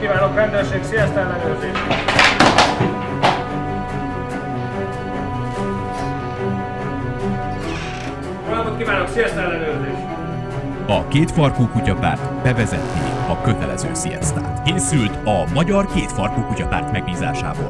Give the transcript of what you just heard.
kívánok, rendőrség, sziasztok ellenőrzés! Jó napot kívánok, sziasztok ellenőrzés! A kétfarkú kutyapárt bevezetné a kötelező sziasztát. Készült a Magyar Kétfarkú Kutyapárt megbízásából.